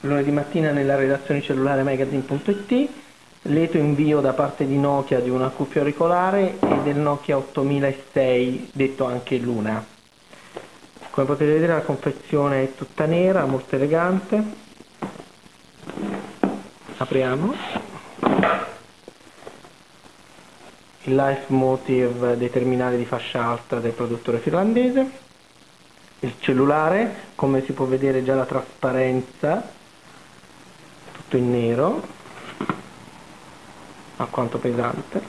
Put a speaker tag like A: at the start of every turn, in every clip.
A: lunedì mattina nella redazione cellulare magazine.it lieto invio da parte di Nokia di una cuffia auricolare e del Nokia 8006 detto anche Luna. Come potete vedere la confezione è tutta nera molto elegante. Apriamo. Il life motive dei terminali di fascia alta del produttore finlandese. Il cellulare come si può vedere già la trasparenza tutto in nero alquanto pesante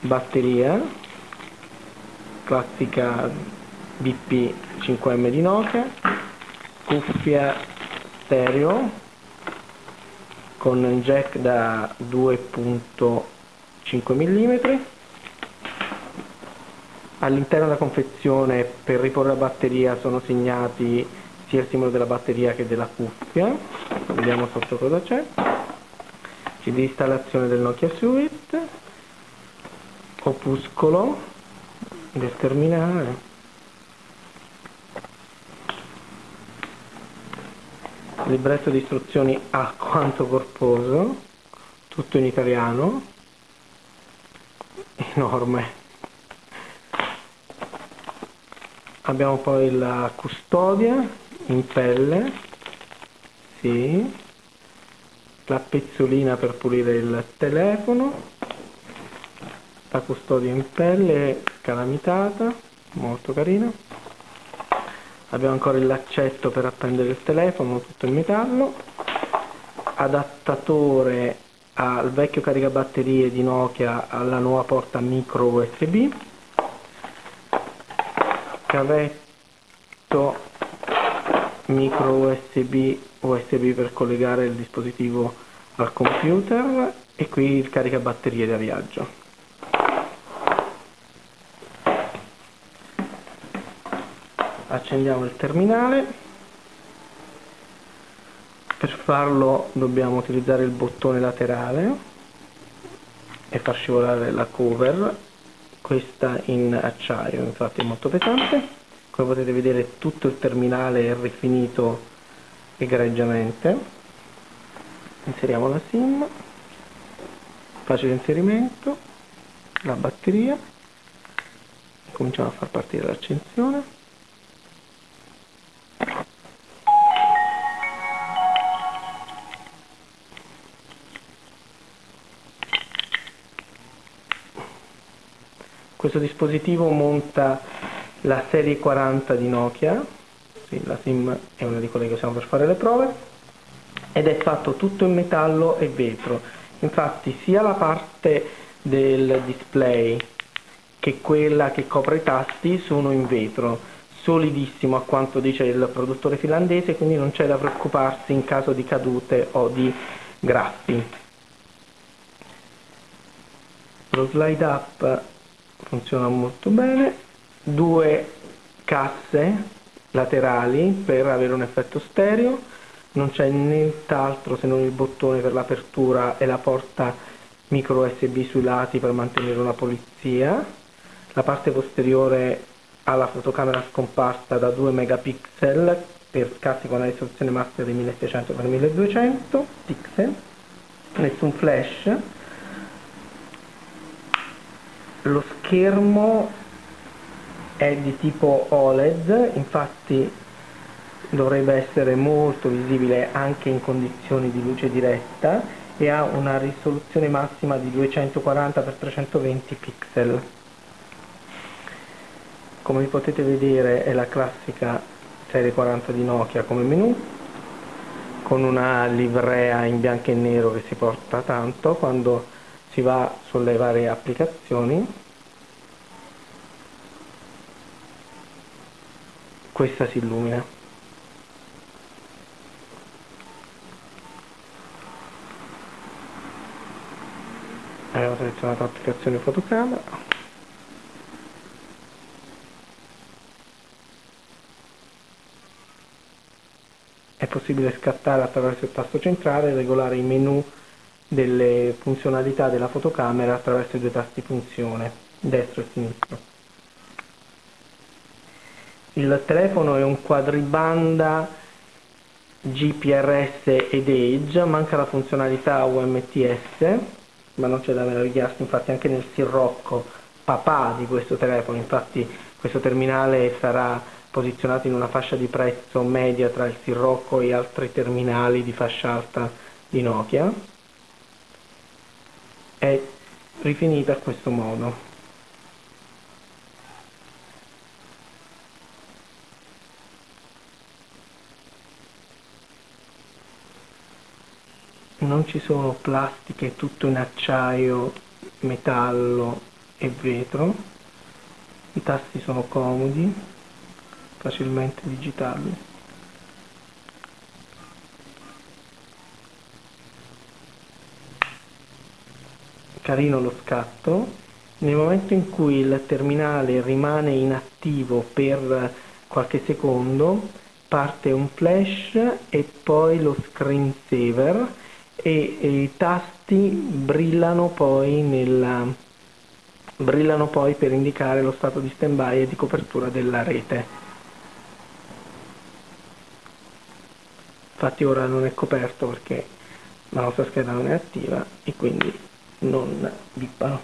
A: batteria classica BP 5M di Nokia cuffia stereo con jack da 2.5 mm all'interno della confezione per riporre la batteria sono segnati sia il simbolo della batteria che della cuffia. Vediamo sotto cosa c'è. Cd installazione del Nokia Suite opuscolo del terminale. Libretto di istruzioni alquanto corposo tutto in italiano. Enorme. Abbiamo poi la custodia in pelle sì. la pezzolina per pulire il telefono la custodia in pelle calamitata molto carina. Abbiamo ancora il laccetto per appendere il telefono tutto in metallo. Adattatore al vecchio caricabatterie di Nokia alla nuova porta micro USB cavetto micro USB USB per collegare il dispositivo al computer e qui il caricabatterie da viaggio. Accendiamo il terminale. Per farlo dobbiamo utilizzare il bottone laterale e far scivolare la cover. Questa in acciaio infatti è molto pesante come potete vedere tutto il terminale è rifinito egregiamente. Inseriamo la sim. Facile inserimento. La batteria. Cominciamo a far partire l'accensione. Questo dispositivo monta la serie 40 di Nokia, sì, la SIM è una di quelle che usiamo per fare le prove, ed è fatto tutto in metallo e vetro. Infatti sia la parte del display che quella che copre i tasti sono in vetro, solidissimo a quanto dice il produttore finlandese, quindi non c'è da preoccuparsi in caso di cadute o di graffi. Lo slide up funziona molto bene due casse laterali per avere un effetto stereo. Non c'è nient'altro se non il bottone per l'apertura e la porta micro USB sui lati per mantenere una pulizia. La parte posteriore ha la fotocamera scomparsa da 2 megapixel per scatti con la risoluzione massima di 1600x1200 pixel. Nessun flash. Lo schermo è di tipo OLED infatti dovrebbe essere molto visibile anche in condizioni di luce diretta e ha una risoluzione massima di 240x320 pixel. Come potete vedere è la classica serie 40 di Nokia come menu con una livrea in bianco e nero che si porta tanto quando si va sulle varie applicazioni questa si illumina abbiamo selezionato l'applicazione fotocamera è possibile scattare attraverso il tasto centrale e regolare i menu delle funzionalità della fotocamera attraverso i due tasti funzione, destro e sinistro. Il telefono è un quadribanda GPRS ed Edge, manca la funzionalità UMTS, ma non c'è da meravigliarsi, infatti anche nel Sirocco, papà di questo telefono, infatti questo terminale sarà posizionato in una fascia di prezzo media tra il Sirocco e altri terminali di fascia alta di Nokia, è rifinita a questo modo. Non ci sono plastiche, tutto in acciaio, metallo e vetro, i tasti sono comodi, facilmente digitabili. Carino lo scatto, nel momento in cui il terminale rimane inattivo per qualche secondo parte un flash e poi lo screensaver e, e i tasti brillano poi, nella, brillano poi per indicare lo stato di stand by e di copertura della rete. Infatti ora non è coperto perché la nostra scheda non è attiva e quindi non bippano.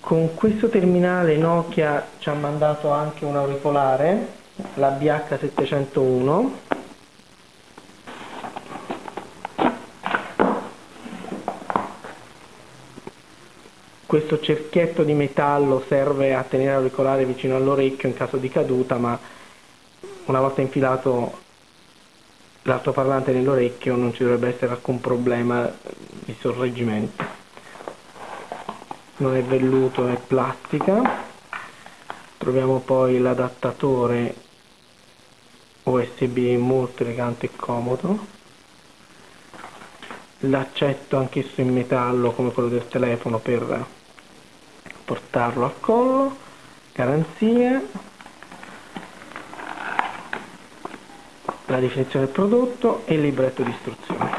A: Con questo terminale Nokia ci ha mandato anche un auricolare, la BH701 questo cerchietto di metallo serve a tenere l'auricolare vicino all'orecchio in caso di caduta, ma una volta infilato l'altoparlante nell'orecchio non ci dovrebbe essere alcun problema di sorreggimento. Non è velluto, è plastica. Troviamo poi l'adattatore USB molto elegante e comodo. L'accetto anch'esso in metallo come quello del telefono per portarlo al collo, garanzie, la definizione del prodotto e il libretto di istruzioni.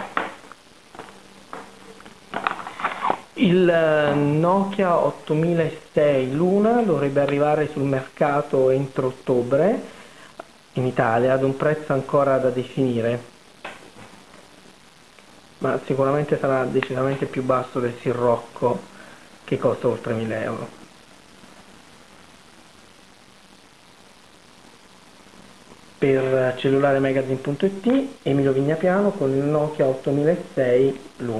A: Il eh, Nokia 8006 Luna dovrebbe arrivare sul mercato entro ottobre in Italia ad un prezzo ancora da definire, ma sicuramente sarà decisamente più basso del Sirocco che costa oltre 1000 euro. Per cellularemagazine.it Emilio Vignapiano con il Nokia 8006 Luna.